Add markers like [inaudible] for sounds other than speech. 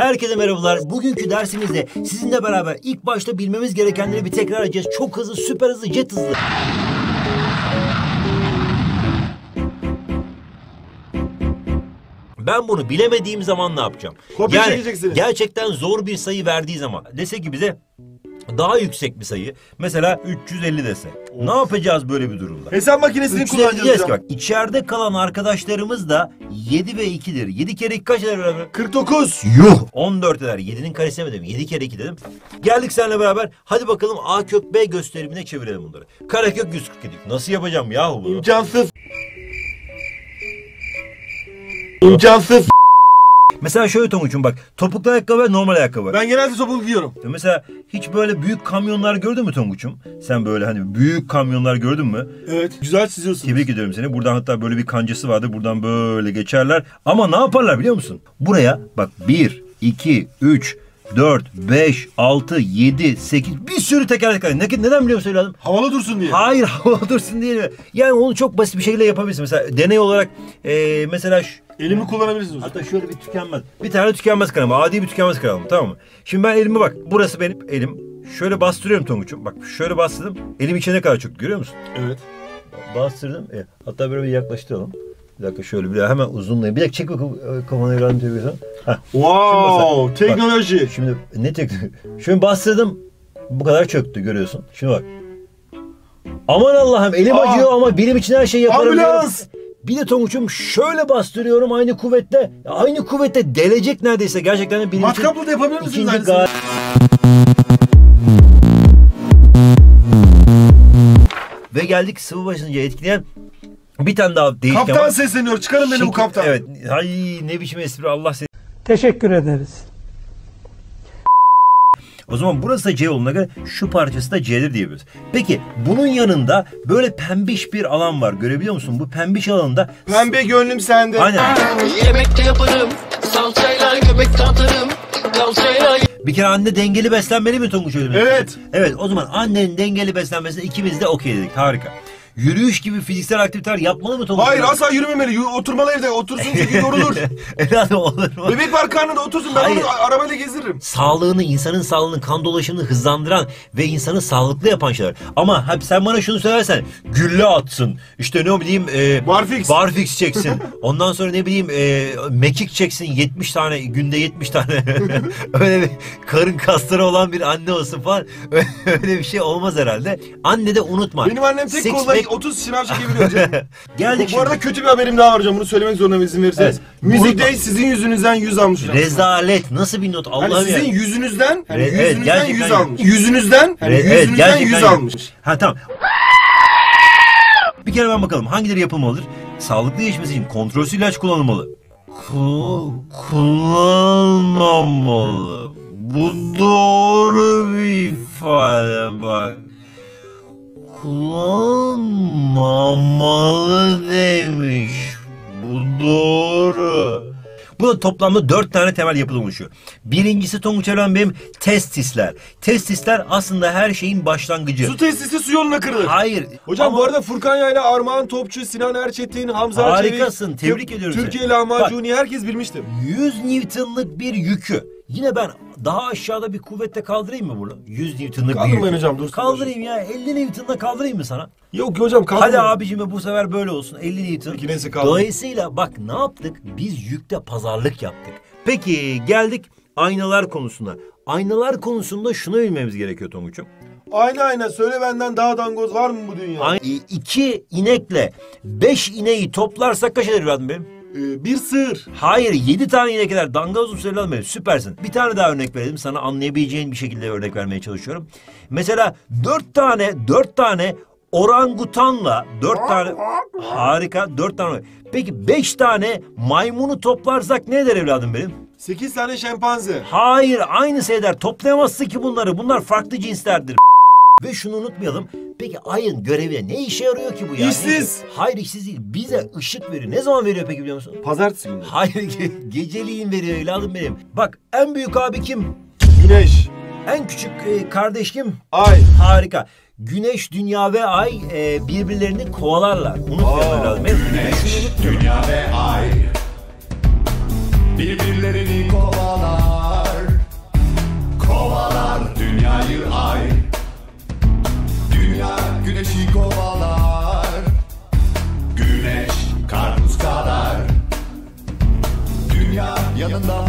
Herkese merhabalar. Bugünkü dersimizde sizinle beraber ilk başta bilmemiz gerekenleri bir tekrar edeceğiz. Çok hızlı, süper hızlı, jet hızlı. Ben bunu bilemediğim zaman ne yapacağım? Kopya çekeceksiniz. gerçekten zor bir sayı verdiği zaman dese ki bize daha yüksek bir sayı mesela 350 dese. Ne yapacağız böyle bir durumda? Hesap makinesini 350 diyeceğiz kullanacağız hocam. bak içeride kalan arkadaşlarımız da 7 ve 2'dir. 7 kere 2 kaç eder beraber? 49. Yuh! 14 eder. 7'nin karesi mi dedim? 7 kere 2 dedim. Geldik seninle beraber. Hadi bakalım A kök B gösterimine çevirelim bunları. Karekök 147. Nasıl yapacağım yahu bunu? İmkansız. İmkansız. Mesela şöyle Tonguç'um bak. Topuklu ayakkabı ve normal ayakkabı. Ben genelde topuk giyiyorum. Mesela hiç böyle büyük kamyonlar gördün mü Tonguç'um? Sen böyle hani büyük kamyonlar gördün mü? Evet. Güzel çiziyorsun. Tebrik ediyorum seni. Buradan hatta böyle bir kancası vardır. Buradan böyle geçerler. Ama ne yaparlar biliyor musun? Buraya bak 1, 2, 3, 4, 5, 6, 7, 8 bir sürü tekerlek var. Ne, neden biliyor musun evladım? Havalı dursun diye. Hayır [laughs] hava dursun mi? Yani onu çok basit bir şekilde yapabilirsin. Mesela deney olarak e, mesela şu, Elimi kullanabilirsiniz. hatta şöyle bir tükenmez. Bir tane tükenmez kalem. Adi bir tükenmez kalem tamam mı? Şimdi ben elime bak. Burası benim elim. Şöyle bastırıyorum Tonguç'um. Bak şöyle bastırdım. Elim içine kadar çok görüyor musun? Evet. Bastırdım. E, hatta böyle bir yaklaştıralım. Bir dakika şöyle bir daha hemen uzunlayayım. Bir dakika çek bakalım kafanı evladım televizyon. Heh, Wow. Bak. Teknoloji. Şimdi ne tek... Şöyle bastırdım. Bu kadar çöktü görüyorsun. Şimdi bak. Aman Allah'ım elim Aa! acıyor ama bilim için her şeyi yaparım. Ambulans! Bir de Tonguç'um şöyle bastırıyorum aynı kuvvetle. Aynı kuvvetle delecek neredeyse. Gerçekten de bilim Matkapla da yapabilir misiniz aynısını? Ve geldik sıvı basıncı etkileyen bir tane daha değişken Kaptan var. sesleniyor. Çıkarın beni bu kaptan. Evet. Ay ne biçim espri Allah seni. Teşekkür ederiz. O zaman burası da C olduğuna göre şu parçası da C'dir diyebiliriz. Peki bunun yanında böyle pembiş bir alan var. Görebiliyor musun? Bu pembiş alanda Pembe gönlüm sende. aynen Yemekte yaparım Salçayla göbek atarım Kalçayla bir kere anne dengeli beslenmeli mi Tonguç öyle mi? Evet. Evet o zaman annenin dengeli beslenmesine ikimiz de okey dedik. Harika. Yürüyüş gibi fiziksel aktiviteler yapmalı mı Tonguç? Hayır asla yürümemeli. Oturmalı evde. Otursun çünkü [laughs] yorulur. Evladım olur mu? Bebek var karnında otursun. Ben Hayır. onu a- arabayla gezdiririm. sağlığını, insanın sağlığını, kan dolaşımını hızlandıran ve insanı sağlıklı yapan şeyler. Ama hep sen bana şunu söylersen, gülle atsın, işte ne bileyim... E, Barfix. Barfix çeksin. [laughs] Ondan sonra ne bileyim e, mekik çeksin 70 tane, günde 70 tane. [laughs] Öyle bir karın kasları olan bir anne olsun falan. Öyle bir şey olmaz herhalde. Anne de unutma. Benim annem tek Six kolla pack- 30 şınav çekebiliyor hocam. [laughs] Geldik Bu, bu arada kötü bir haberim daha var hocam. Bunu söylemek zorunda izin verirseniz. Evet. Müzikte Unutma. sizin yüzünüzden 100 almış hocam. Rezalet. Nasıl bir not? Hani Allah'ım sizin ya. yüzünüzden, hani Re- evet, yüzünüzden gerçekten 100 yüz. almış. Yüzünüzden, hani Re- evet, yüzünüzden gerçekten 100 yok. almış. Ha tamam. Bir kere ben bakalım hangileri yapılmalıdır? Sağlıklı geçmesi için kontrolsüz ilaç kullanılmalı. Ku- kullanılmamalı. Bu doğru bir ifade bak. Kullanmamalı demiş. Bu doğru. Bu da toplamda dört tane temel yapıdan oluşuyor. Birincisi Tonguç Evren benim testisler. Testisler aslında her şeyin başlangıcı. Su testisi su yoluna kırılır. Hayır. Hocam Ama- bu arada Furkan Yayla, Armağan Topçu, Sinan Erçetin, Hamza Harikasın, Çelik, tebrik Tür- ediyorum Türkiye seni. lahmacuni herkes bilmiştir. 100 Newton'lık bir yükü. Yine ben daha aşağıda bir kuvvetle kaldırayım mı bunu? 100 Newton'lık bir Kaldırmayın yükü. hocam, dursun Kaldırayım ya 50 Newton'la kaldırayım mı sana? Yok hocam kaldı. Hadi abicim bu sefer böyle olsun 50 Newton. Peki, neyse, kaldı. Dolayısıyla bak ne yaptık? Biz yükte pazarlık yaptık. Peki geldik aynalar konusuna. Aynalar konusunda şunu bilmemiz gerekiyor Tonguç'um. Ayna ayna söyle benden daha dangoz var mı bu dünya? Ay- iki inekle beş ineği toplarsak kaç eder evladım benim? Ee, bir sığır. Hayır yedi tane inek eder. Dangalozum söyledim benim. Süpersin. Bir tane daha örnek verelim. Sana anlayabileceğin bir şekilde örnek vermeye çalışıyorum. Mesela dört tane, dört tane orangutanla dört tane harika dört tane. Peki beş tane maymunu toplarsak ne eder evladım benim? Sekiz tane şempanze. Hayır aynısı eder. Toplayamazsın ki bunları. Bunlar farklı cinslerdir. Ve şunu unutmayalım. Peki ayın görevi ne işe yarıyor ki bu ya? İşsiz. Hayır işsiz değil. Bize ışık veriyor. Ne zaman veriyor peki biliyor musun? Pazartesi günü. Hayır ge- geceliğin veriyor evladım benim. Bak en büyük abi kim? Güneş. En küçük e, kardeş kim? Ay. Harika. Güneş, dünya ve ay e, birbirlerini kovalarlar. Unutmayalım. Şunu unutmayalım. Dünya ve ay Birbirlerini kovalar the